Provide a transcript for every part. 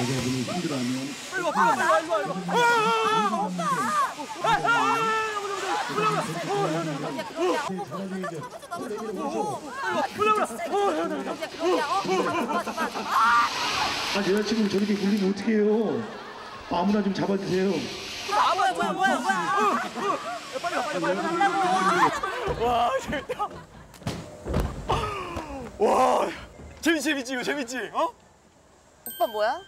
여자분이 힘들어하면 일로 와, 일로 와, 일로 와. 아 여자친구 저렇게 굴리면 어떡해요 아무나 좀 잡아주세요 뭐야, 뭐야, 뭐야, 뭐야. 빨리 와, 빨리 와, 빨리 와. 와, 재밌다. 와, 재밌, 재밌지, 이거 재밌지, 어? 오빠 뭐야?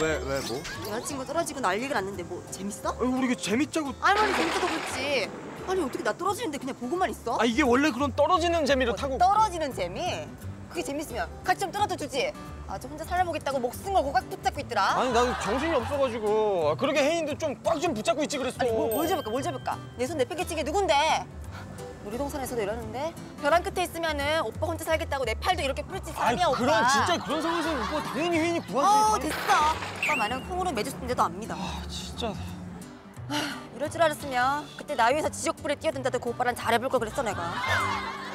왜, 왜, 뭐? 여자친구 떨어지고 난리가 났는데 뭐 재밌어? 아, 우리 이거 재밌자고. 할머니 재밌어서 그렇지. 아니 어떻게 나 떨어지는데 그냥 보고만 있어? 아, 이게 원래 그런 떨어지는 재미로 타고. 떨어지는 재미? 그게 재밌으면 같이 좀 떨어져 주지. 아주 혼자 살아보겠다고 목숨 걸고 꽉 붙잡고 있더라. 아니, 난 정신이 없어가지고. 아, 그러게 혜인도 좀 꽉 좀 붙잡고 있지 그랬어. 아니 뭘, 뭘 잡을까 뭘 잡을까? 내 손 내팽개친 게 누군데? 우리 동산에서도 이러는데 벼랑 끝에 있으면은 오빠 혼자 살겠다고 내 팔도 이렇게 풀지 사람이야 오빠. 그런, 진짜 그런 상황에서 오빠 당연히 혜인이 어 구하지. 됐어. 오빠 만약 콩으로 매줬는데도 압니다. 아, 진짜. 이럴 줄 알았으면 그때 나 위에서 지옥불에 뛰어든다도 그 오빠랑 잘해볼 걸 그랬어 내가.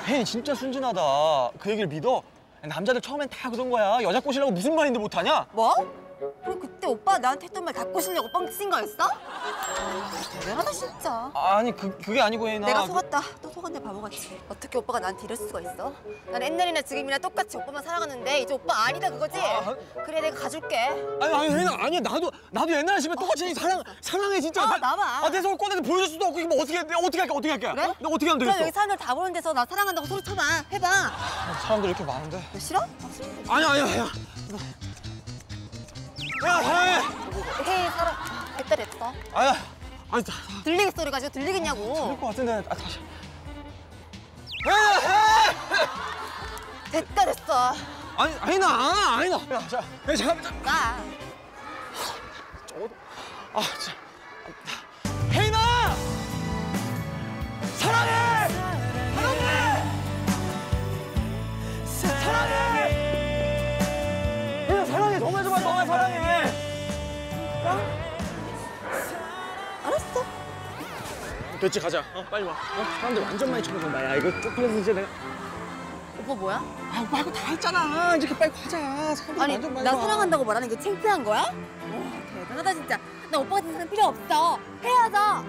혜인 진짜 순진하다. 그 얘기를 믿어? 남자들 처음엔 다 그런 거야. 여자 꼬시려고 무슨 말인데 못하냐? 뭐? 오빠 나한테 했던 말다 꼬시려고 뻥친 거였어? 대단하다 진짜. 아니 그 그게 아니고 혜인아. 내가 속았다. 또 속았네 바보같이. 어떻게 오빠가 나한테 이럴 수가 있어? 난 옛날이나 지금이나 똑같이 오빠만 사랑하는데 이제 오빠 아니다 그거지? 아, 그래 내가 가줄게. 아니 아니 혜인아 아니 나도 나도 옛날 집에 똑같이 사랑 사랑해 진짜. 아, 나- 나와. 아, 내 손을 꺼내서 보여줄 수도 없고 이거 뭐 어떻게 해? 내가 어떻게 할게 어떻게 할게? 그래? 어? 내가 어떻게 하면 되겠어? 여기 사람들 다 보는 데서 나 사랑한다고 소리 쳐봐. 해봐. 사람들 이렇게 많은데. 너 싫어? 아, 싫은데. 아니야 아니야 아니 야. 야. 헤이 사랑. 됐다 됐다. 아야 아니 다 들리겠어 소리 가지고 들리겠냐고. 될것 같은데 아 다시. 혜인아 됐다 됐어. 아니 혜인아 혜인아. 야 자, 야 잠깐. 가. 아 진짜. 됐지 가자 어 빨리 와 어? 사람들 완전 많이 쳐다본다 야 이거 쪽팔려서 이제 내가 오빠 뭐야? 아 오빠 이거 다 했잖아 이렇게 빨리 가자 사람들 아니 완전 많이 나 와. 사랑한다고 말하는 게 창피한 거야? 와 대단하다 진짜. 나 오빠 같은 사람 필요 없어. 헤어져.